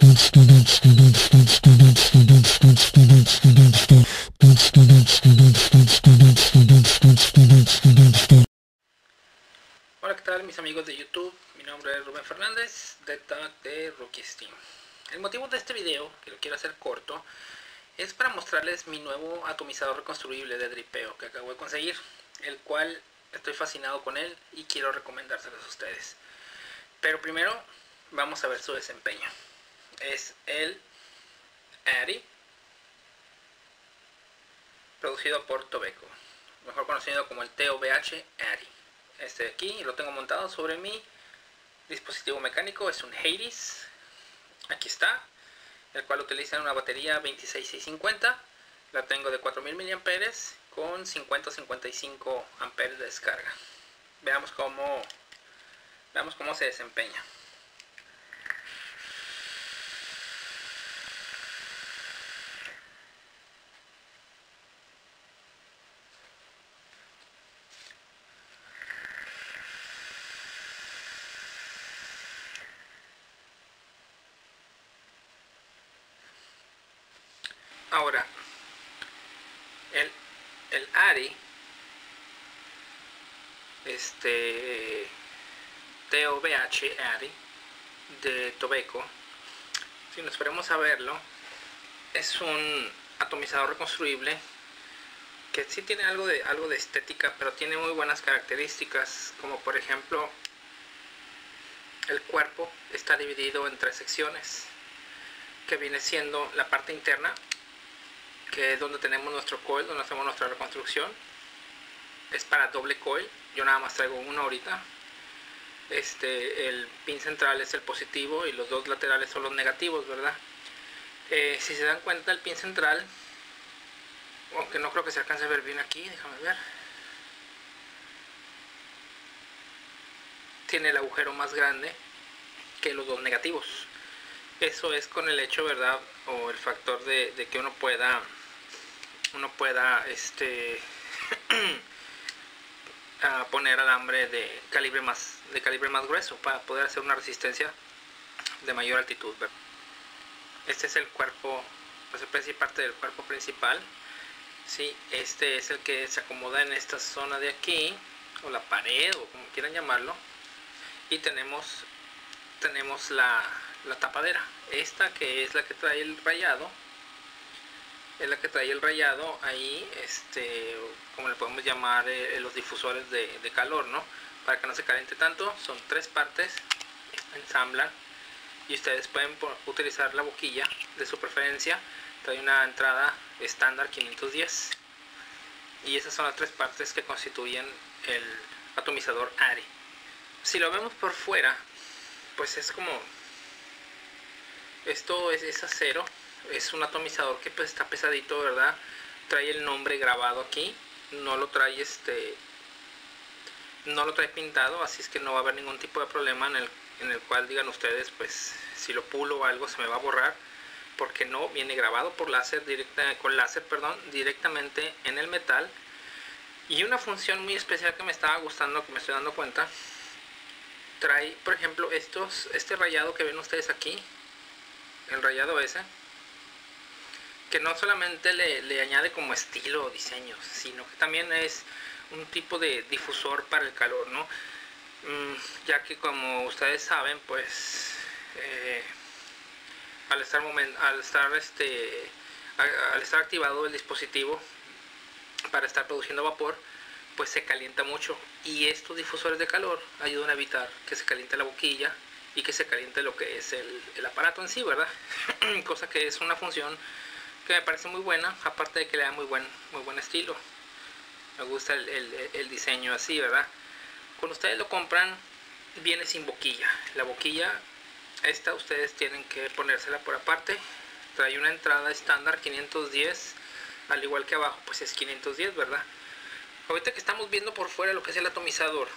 Hola, ¿qué tal mis amigos de YouTube? Mi nombre es Rubén Fernández de Tag de Rookie Steam. El motivo de este video, que lo quiero hacer corto, es para mostrarles mi nuevo atomizador reconstruible de dripeo que acabo de conseguir, el cual estoy fascinado con él y quiero recomendárselos a ustedes. Pero primero vamos a ver su desempeño. Es el Addy, producido por Tobeco, mejor conocido como el TOBH Addy. Este de aquí lo tengo montado sobre mi dispositivo mecánico, es un Hades, aquí está, el cual utiliza una batería 26650, la tengo de 4000 mAh con 50-55 amperes de descarga. Veamos cómo, veamos cómo se desempeña. Ahora, el, el ARI, este TOBH ARI de Tobeco, si nos esperemos a verlo, es un atomizador reconstruible que sí tiene algo de, algo de estética, pero tiene muy buenas características, como por ejemplo, el cuerpo está dividido en tres secciones, que viene siendo la parte interna, que es donde tenemos nuestro coil, donde hacemos nuestra reconstrucción. Es para doble coil, yo nada más traigo uno ahorita. Este, el pin central es el positivo y los dos laterales son los negativos, ¿verdad? Eh, si se dan cuenta, el pin central, aunque no creo que se alcance a ver bien aquí, déjame ver. Tiene el agujero más grande que los dos negativos. Eso es con el hecho, ¿verdad? O el factor de, de que uno pueda uno pueda este poner alambre de calibre más de calibre más grueso para poder hacer una resistencia de mayor altitud este es el cuerpo pues es parte del cuerpo principal. Sí, este es el que se acomoda en esta zona de aquí o la pared o como quieran llamarlo. Y tenemos tenemos la, la tapadera. Esta que es la que trae el rayado es la que trae el rayado ahí, este, como le podemos llamar eh, los difusores de, calor, ¿no? Para que no se caliente tanto, son tres partes, ensamblan y ustedes pueden utilizar la boquilla de su preferencia, trae una entrada estándar 510 y esas son las tres partes que constituyen el atomizador ARI. Si lo vemos por fuera, pues es como esto es, es acero es un atomizador que pues está pesadito, ¿verdad? Trae el nombre grabado aquí, no lo trae este no lo trae pintado, así es que no va a haber ningún tipo de problema en el, en el cual digan ustedes, pues si lo pulo o algo se me va a borrar, porque no viene grabado por láser directa, con láser, perdón, directamente en el metal. Y una función muy especial que me estaba gustando, que me estoy dando cuenta, trae, por ejemplo, estos, este rayado que ven ustedes aquí, el rayado ese, que no solamente le, añade como estilo o diseño, sino que también es un tipo de difusor para el calor, ¿no? Mm, ya que como ustedes saben, pues eh, al estar al estar este al estar activado el dispositivo para estar produciendo vapor, pues se calienta mucho y estos difusores de calor ayudan a evitar que se caliente la boquilla y que se caliente lo que es el, el aparato en sí, ¿verdad? Cosa que es una función que me parece muy buena, aparte de que le da muy buen, muy buen estilo. Me gusta el, diseño así, ¿verdad? Cuando ustedes lo compran, viene sin boquilla. La boquilla, esta ustedes tienen que ponérsela por aparte. Trae una entrada estándar 510, al igual que abajo, pues es 510, ¿verdad? Ahorita que estamos viendo por fuera lo que es el atomizador,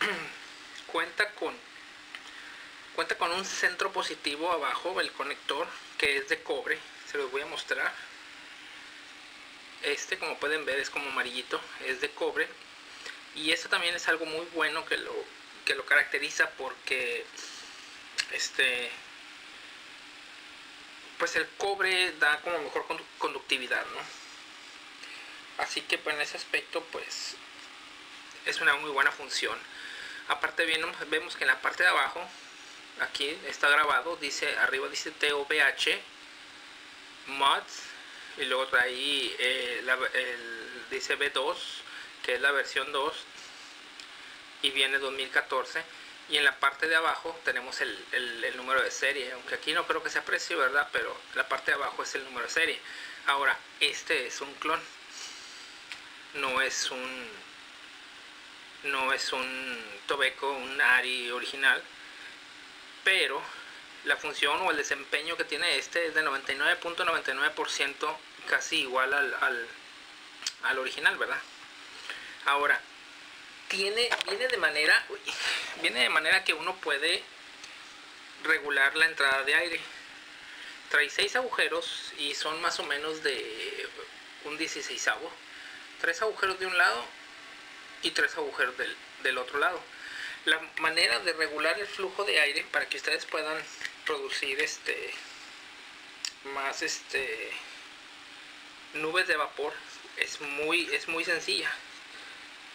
cuenta con cuenta con un centro positivo abajo, el conector, que es de cobre, se los voy a mostrar este como pueden ver es como amarillito es de cobre y esto también es algo muy bueno que lo que lo caracteriza porque este pues el cobre da como mejor conductividad, ¿no? Así que pues en ese aspecto pues es una muy buena función. Aparte vemos que en la parte de abajo, aquí está grabado, dice arriba dice TOVH mods y luego trae eh, el, dice B2 que es la versión 2 y viene 2014 y en la parte de abajo tenemos el, número de serie aunque aquí no creo que se aprecie verdad pero la parte de abajo es el número de serie. Ahora este es un clon. No es un no es un Tobeco un Ari original pero la función o el desempeño que tiene este es de 99.99% casi igual al, al, original verdad ahora tiene viene de manera viene de manera que uno puede regular la entrada de aire. Trae seis agujeros y son más o menos de un 16 tres agujeros de un lado y tres agujeros del, del otro lado. La manera de regular el flujo de aire para que ustedes puedan producir este más este nubes de vapor es muy es muy sencilla.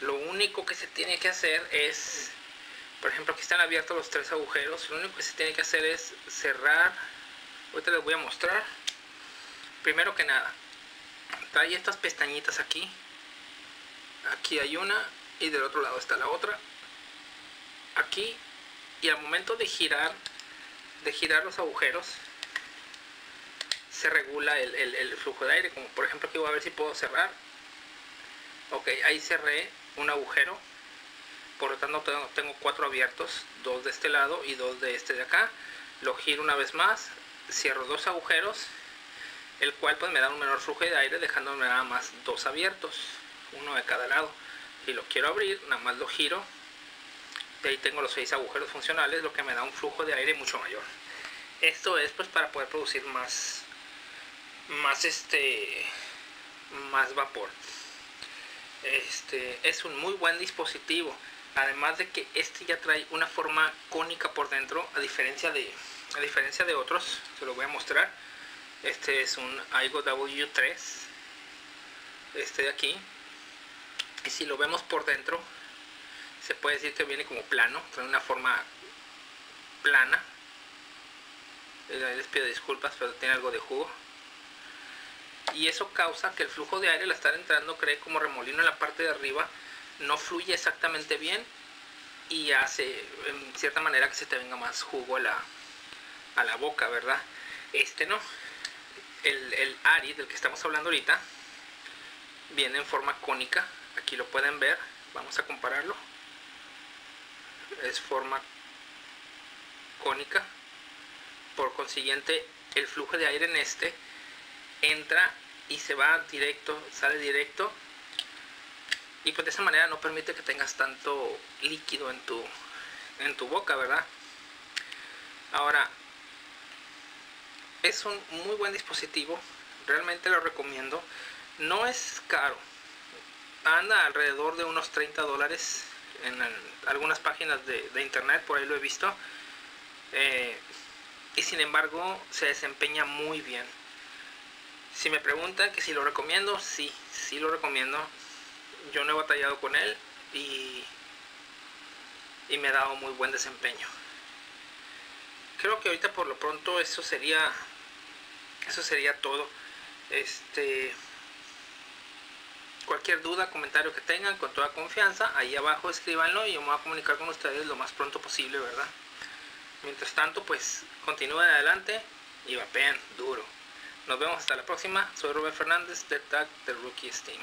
Lo único que se tiene que hacer es por ejemplo aquí están abiertos los tres agujeros lo único que se tiene que hacer es cerrar ahorita les voy a mostrar primero que nada trae estas pestañitas aquí aquí hay una y del otro lado está la otra aquí y al momento de girar de girar los agujeros se regula el, flujo de aire como por ejemplo aquí voy a ver si puedo cerrar. Ok ahí cerré un agujero por lo tanto tengo, cuatro abiertos dos de este lado y dos de este de acá. Lo giro una vez más cierro dos agujeros el cual pues me da un menor flujo de aire dejándome nada más dos abiertos uno de cada lado. Si lo quiero abrir nada más lo giro y ahí tengo los seis agujeros funcionales lo que me da un flujo de aire mucho mayor. Esto es pues para poder producir más más este más vapor. Este es un muy buen dispositivo. Además de que este ya trae una forma cónica por dentro a diferencia de a diferencia de otros se lo voy a mostrar. Este es un IGO W3 este de aquí. Y si lo vemos por dentro se puede decir que viene como plano, tiene una forma plana. Eh, les pido disculpas, pero tiene algo de jugo. Y eso causa que el flujo de aire al estar entrando cree como remolino en la parte de arriba, no fluye exactamente bien y hace en cierta manera que se te venga más jugo a la, a la boca, ¿verdad? Este no. El, el Ari del que estamos hablando ahorita viene en forma cónica. Aquí lo pueden ver. Vamos a compararlo es forma cónica. Por consiguiente el flujo de aire en este entra y se va directo sale directo. Y pues de esa manera no permite que tengas tanto líquido en tu en tu boca verdad ahora es un muy buen dispositivo. Realmente lo recomiendo. No es caro. Anda alrededor de unos 30 dólares en algunas páginas de, internet, por ahí lo he visto. Eh, y sin embargo se desempeña muy bien. Si me preguntan que si lo recomiendo, sí, sí lo recomiendo. Yo no he batallado con él y, y me ha dado muy buen desempeño. Creo que ahorita por lo pronto eso sería eso sería todo. Este Cualquier duda, comentario que tengan, con toda confianza, ahí abajo escríbanlo y yo me voy a comunicar con ustedes lo más pronto posible, ¿verdad? Mientras tanto, pues continúen adelante y vapean duro. Nos vemos hasta la próxima. Soy Rubén Fernández de Tag de Rookie Steam.